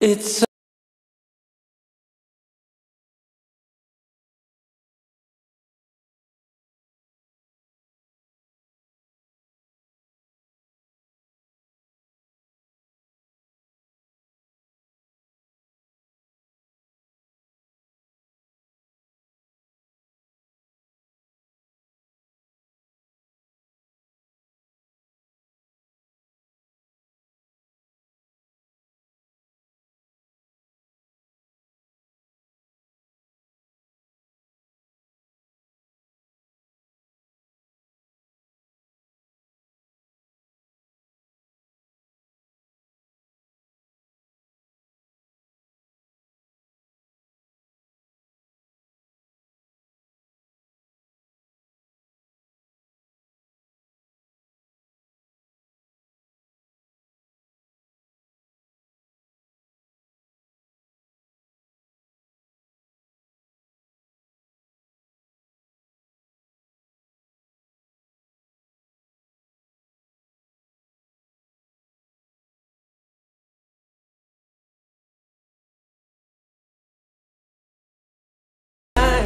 It's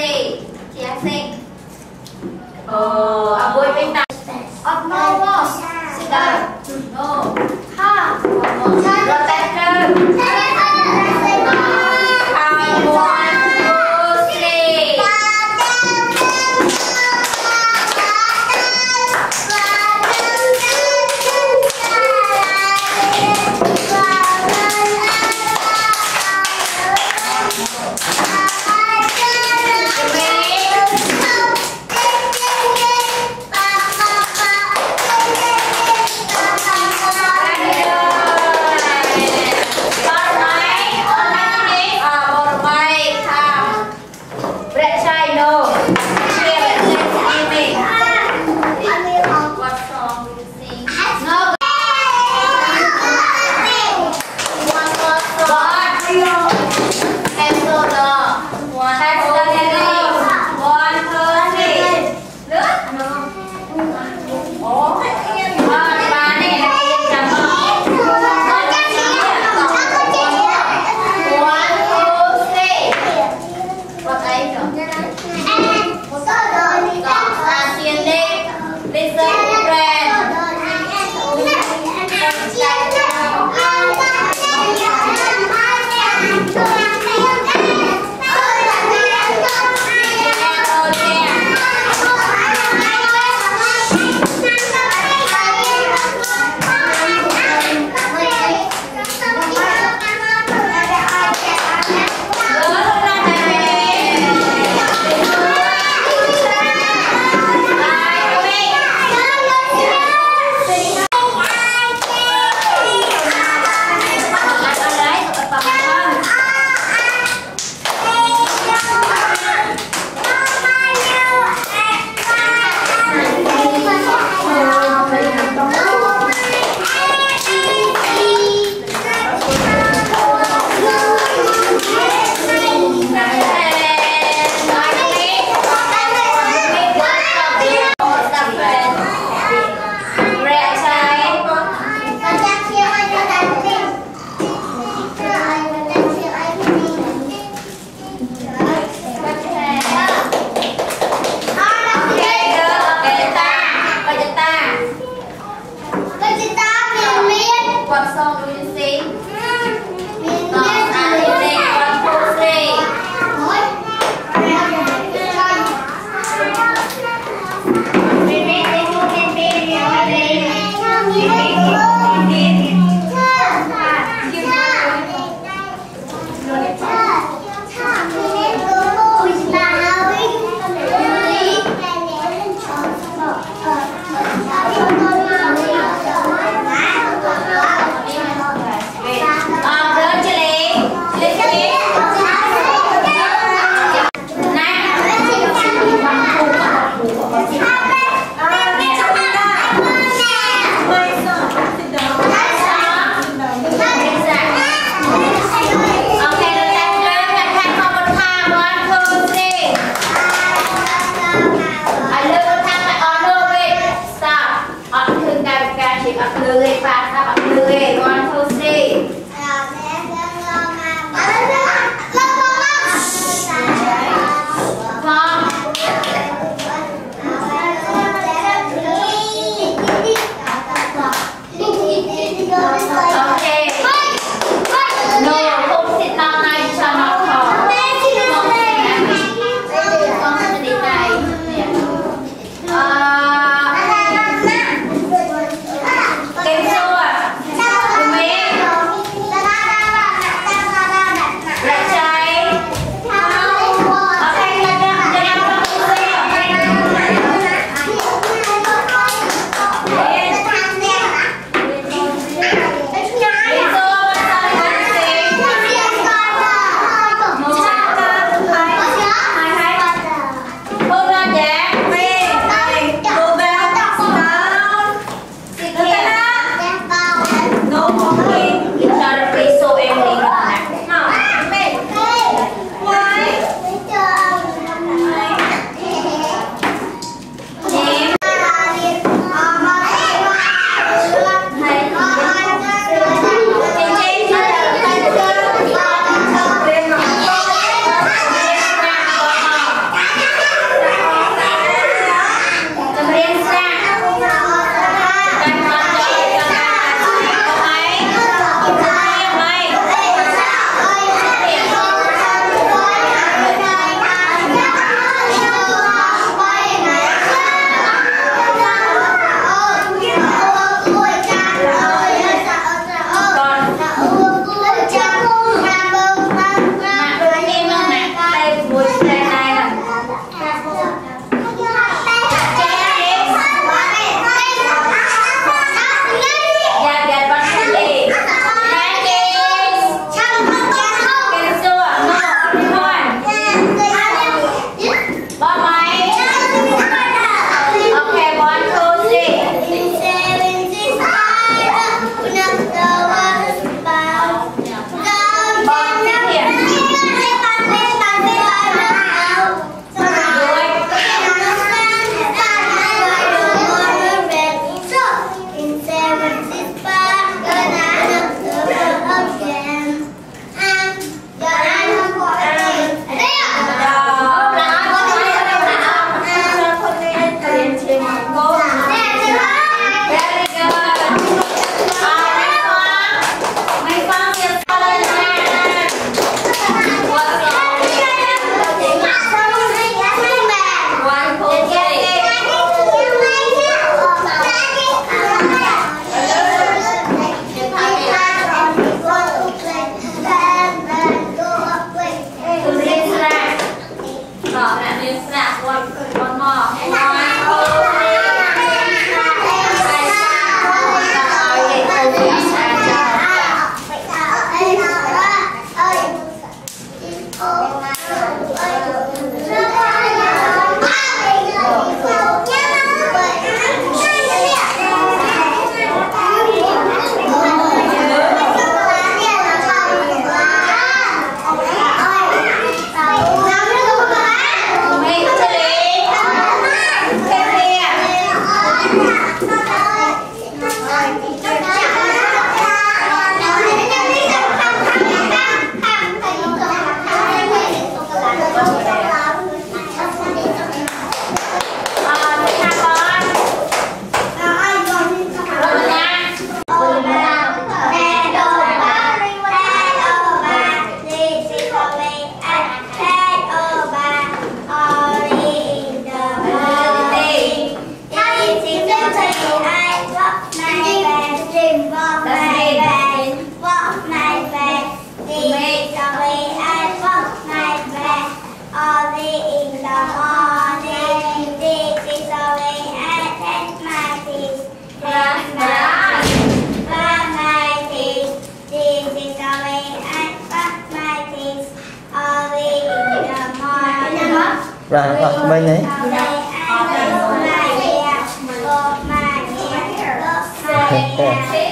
gì? Chị An Sinh. Ờ... rồi rồi bên đấy Okay.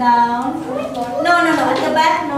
down. No, no, no. At the back,